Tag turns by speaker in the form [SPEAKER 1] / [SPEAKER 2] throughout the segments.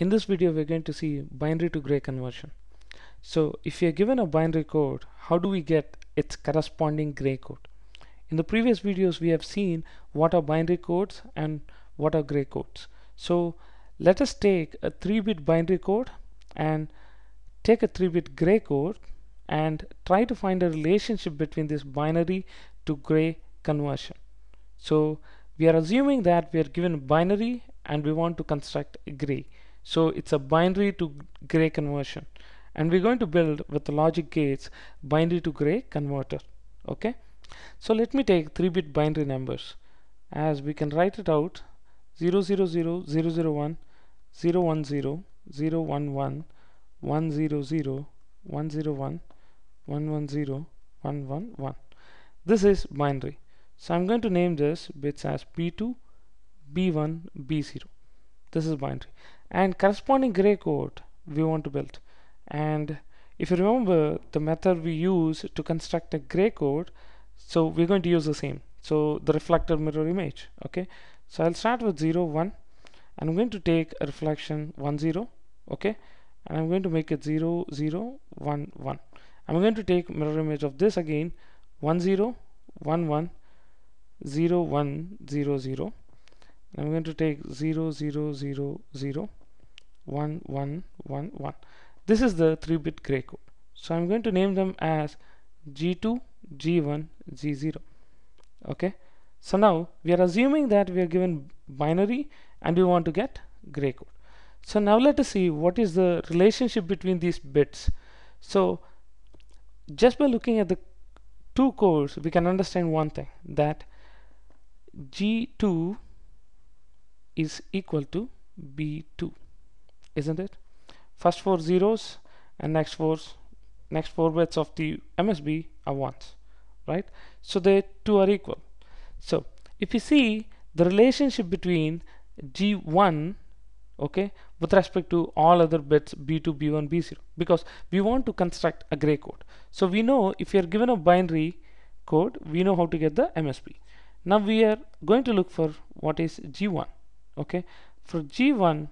[SPEAKER 1] In this video we're going to see binary to gray conversion. So if you're given a binary code, how do we get its corresponding gray code? In the previous videos we have seen what are binary codes and what are gray codes. So let us take a 3-bit binary code and take a 3-bit gray code and try to find a relationship between this binary to gray conversion. So we are assuming that we are given binary and we want to construct gray. So it's a binary to gray conversion. And we're going to build with the logic gates binary to gray converter. Okay? So let me take 3-bit binary numbers. As we can write it out 000 001 010 011 100 101 110 111 this is binary. So I'm going to name this bits as B2 B1 B0 this is binary and corresponding gray code we want to build. And if you remember the method we use to construct a gray code so we're going to use the same. So the reflector mirror image okay? So I'll start with 0 1 and I'm going to take a reflection 1 0 okay? And I'm going to make it 0 0 1 1 I'm going to take mirror image of this again 1 0 1 1 0 1 0 0 I'm going to take 0 0 0 0 1 1 1 1 this is the 3-bit gray code. So I'm going to name them as G2, G1, G0. Okay. So now we are assuming that we are given binary and we want to get gray code. So now let us see what is the relationship between these bits. So just by looking at the two codes, we can understand one thing that G2 is equal to B2, isn't it? first four zeros and next four next four bits of the MSB are ones right? So they two are equal. So if you see the relationship between G1 okay with respect to all other bits B2 B1 B0 because we want to construct a gray code. So we know if you're given a binary code we know how to get the MSB now we are going to look for what is G1 okay? For G1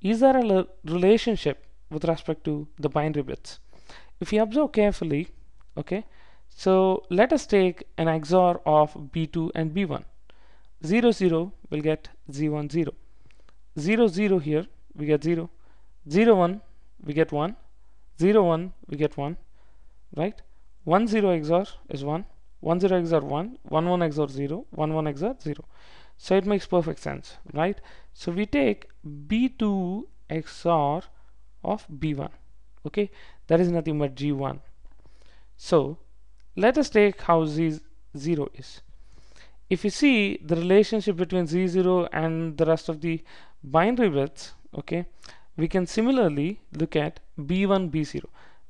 [SPEAKER 1] is there a relationship with respect to the binary bits? If you observe carefully okay so let us take an XOR of B2 and B1 0 0 will get Z1 0 0 0 here we get 0 0 1 we get 1 0 1 we get 1 right? 1 0 XOR is 1 1 0 XOR 1 1 1 XOR 0 1 1 XOR 0 so it makes perfect sense right? So we take b2 xor of b1 okay? That is nothing but g1 so let us take how g0 is. If you see the relationship between g0 and the rest of the binary bits okay we can similarly look at b1 b0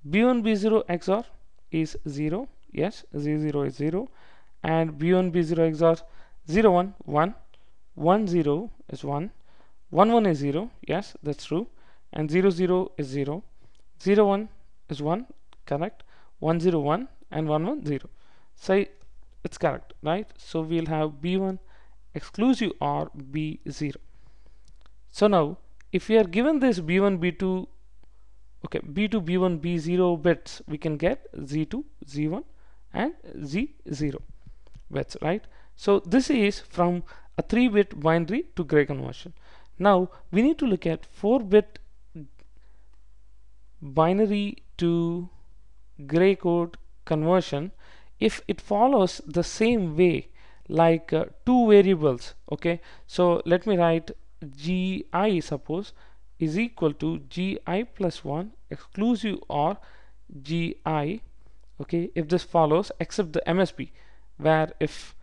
[SPEAKER 1] b1 b0 xor is 0 yes g0 is 0 and b1 b0 xor 0 1 1 1 0 is 1 1 1 is 0 yes that's true. And 0 0 is 0 0 1 is 1 correct. 1 0 1 and 1 1 0 so it's correct right? So we'll have b1 exclusive or b0 so now if we are given this b1 b2 okay b2 b1 b0 bits we can get g2 g1 and g0 bits right so this is from a 3-bit binary to gray conversion. Now we need to look at 4-bit binary to gray code conversion. If it follows the same way like uh, two variables okay? So let me write gi suppose is equal to gi plus 1 exclusive or gi okay? If this follows except the msb where if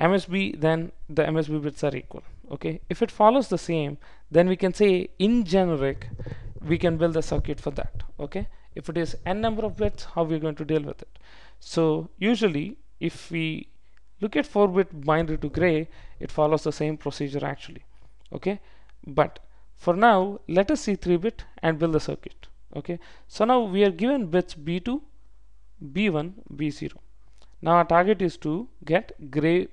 [SPEAKER 1] MSB then the MSB bits are equal okay? If it follows the same then we can say in generic we can build a circuit for that okay? If it is n number of bits how we're going to deal with it? So usually if we look at 4 bit binary to gray it follows the same procedure actually okay? But for now let us see 3 bit and build the circuit okay? So now we are given bits b2 b1 b0 now our target is to get gray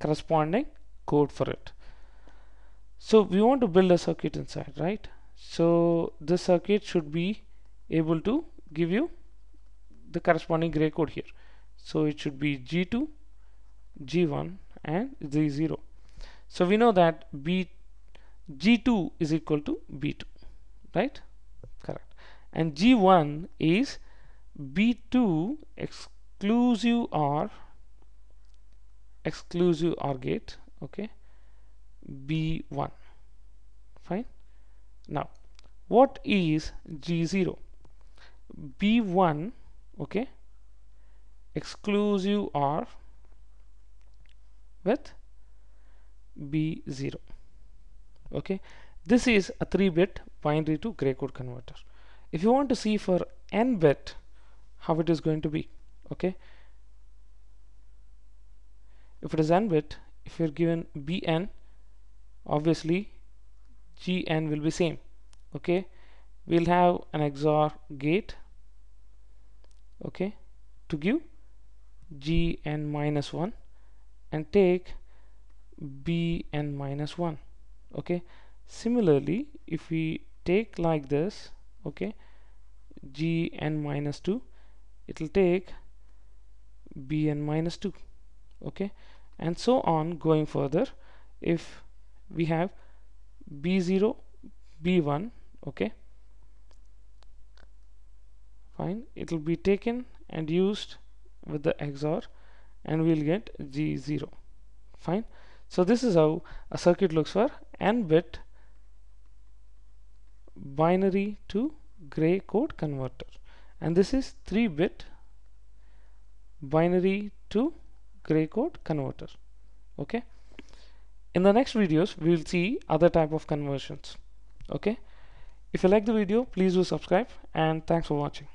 [SPEAKER 1] corresponding code for it. So we want to build a circuit inside right? So this circuit should be able to give you the corresponding gray code here. So it should be G2 G1 and G0 so we know that B G2 is equal to B2 right? Correct. And G1 is B2 exclusive OR exclusive OR gate okay? B1 fine? Now what is G0 B1 okay? Exclusive OR with B0 okay? This is a 3-bit binary to gray code converter. If you want to see for n bit how it is going to be okay if it is n bit if you're given bn obviously gn will be same okay? We'll have an XOR gate okay? To give gn minus 1 and take bn minus 1 okay? Similarly if we take like this okay gn minus 2 it will take bn minus 2 okay? And so on going further if we have b0 b1 okay? Fine it will be taken and used with the XOR and we'll get G0 fine. So this is how a circuit looks for n bit binary to gray code converter. And this is 3 bit binary to gray code converter okay? In the next videos we will see other type of conversions okay? If you like the video please do subscribe and thanks for watching